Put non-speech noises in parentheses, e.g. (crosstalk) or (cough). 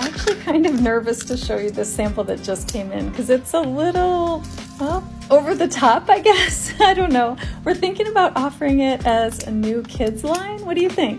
actually kind of nervous to show you this sample that just came in because it's a little, well, over the top, I (laughs) guess. I don't know. We're thinking about offering it as a new kids line. What do you think?